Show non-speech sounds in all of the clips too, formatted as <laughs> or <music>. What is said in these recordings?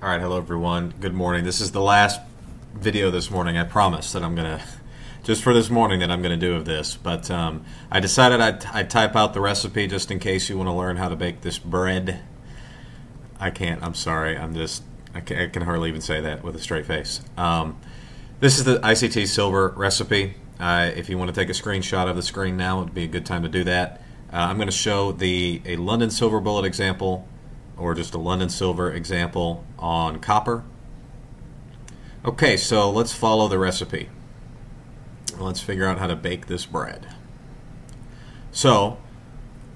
All right, hello everyone. Good morning. This is the last video this morning. I promise that I'm gonna, <laughs> just for this morning, that I'm gonna do of this. But um, I decided I'd, I'd type out the recipe just in case you want to learn how to bake this bread. I can't. I'm sorry. I'm just. I can, I can hardly even say that with a straight face. Um, this is the ICT silver recipe. Uh, if you want to take a screenshot of the screen now, it would be a good time to do that. Uh, I'm going to show the a London silver bullet example or just a London silver example on copper. Okay, so let's follow the recipe. Let's figure out how to bake this bread. So,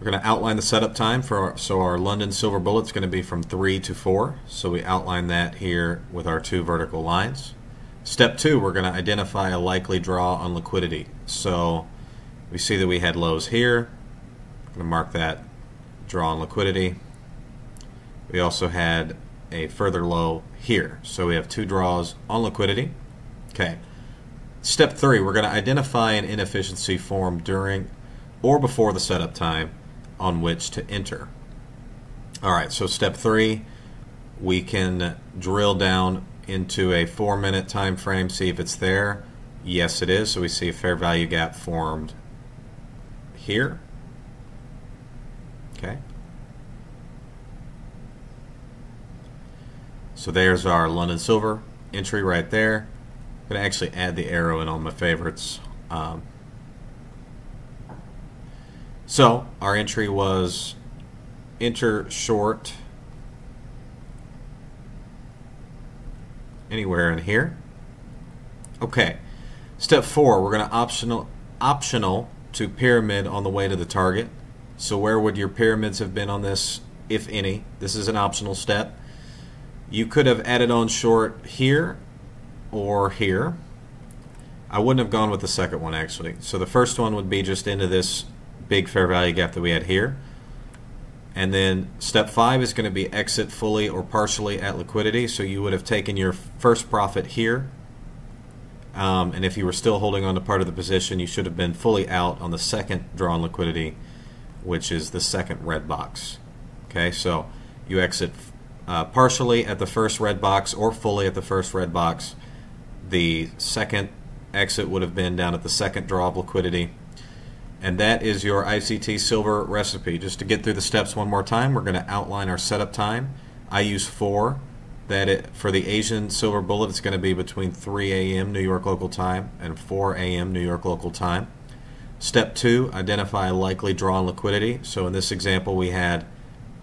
we're going to outline the setup time for our, so our London silver bullet is going to be from 3 to 4. So we outline that here with our two vertical lines. Step 2, we're going to identify a likely draw on liquidity. So we see that we had lows here. I'm going to mark that draw on liquidity. We also had a further low here. So we have two draws on liquidity. Okay. Step three, we're going to identify an inefficiency form during or before the setup time on which to enter. All right, so step three, we can drill down into a four minute time frame, see if it's there. Yes, it is. So we see a fair value gap formed here. Okay. So there's our London Silver entry right there. I'm going to actually add the arrow in all my favorites. Um, so our entry was enter short anywhere in here. Okay. Step four, we're going to optional optional to pyramid on the way to the target. So where would your pyramids have been on this, if any? This is an optional step. You could have added on short here or here. I wouldn't have gone with the second one actually. So the first one would be just into this big fair value gap that we had here. And then step five is going to be exit fully or partially at liquidity. So you would have taken your first profit here. Um, and if you were still holding on to part of the position, you should have been fully out on the second draw on liquidity, which is the second red box. Okay, so you exit uh, partially at the first red box or fully at the first red box. The second exit would have been down at the second draw of liquidity. And that is your ICT silver recipe. Just to get through the steps one more time, we're going to outline our setup time. I use 4. That it, for the Asian silver bullet, it's going to be between 3 a.m. New York local time and 4 a.m. New York local time. Step 2, identify likely draw on liquidity. So in this example, we had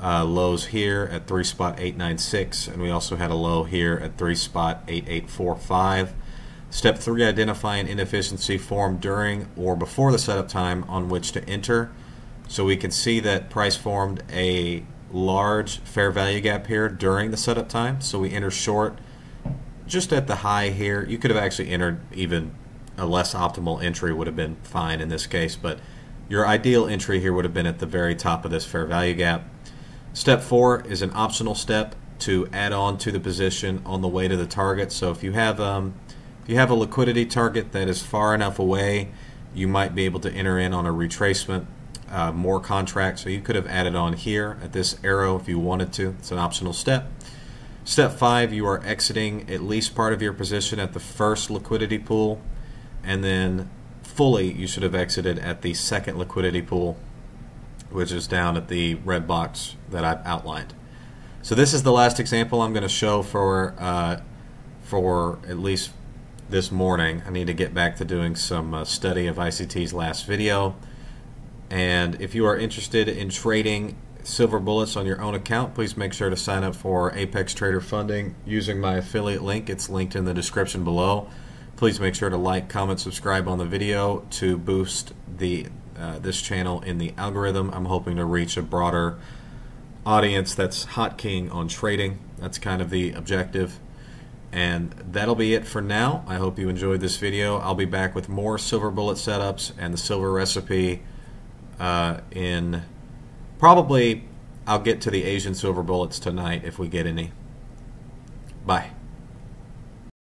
uh, lows here at 3 spot 896 and we also had a low here at 3 spot 8845. Step 3 identify an inefficiency formed during or before the setup time on which to enter. So we can see that price formed a large fair value gap here during the setup time. So we enter short just at the high here. You could have actually entered even a less optimal entry would have been fine in this case, but your ideal entry here would have been at the very top of this fair value gap. Step four is an optional step to add on to the position on the way to the target. So if you have um, if you have a liquidity target that is far enough away, you might be able to enter in on a retracement uh, more contracts. So you could have added on here at this arrow if you wanted to. It's an optional step. Step five, you are exiting at least part of your position at the first liquidity pool, and then fully you should have exited at the second liquidity pool which is down at the red box that I've outlined. So this is the last example I'm going to show for uh, for at least this morning. I need to get back to doing some uh, study of ICT's last video. And if you are interested in trading silver bullets on your own account, please make sure to sign up for Apex Trader Funding using my affiliate link. It's linked in the description below. Please make sure to like, comment, subscribe on the video to boost the uh, this channel in the algorithm. I'm hoping to reach a broader audience that's hotkeying on trading. That's kind of the objective. And that'll be it for now. I hope you enjoyed this video. I'll be back with more silver bullet setups and the silver recipe uh, in probably I'll get to the Asian silver bullets tonight if we get any. Bye.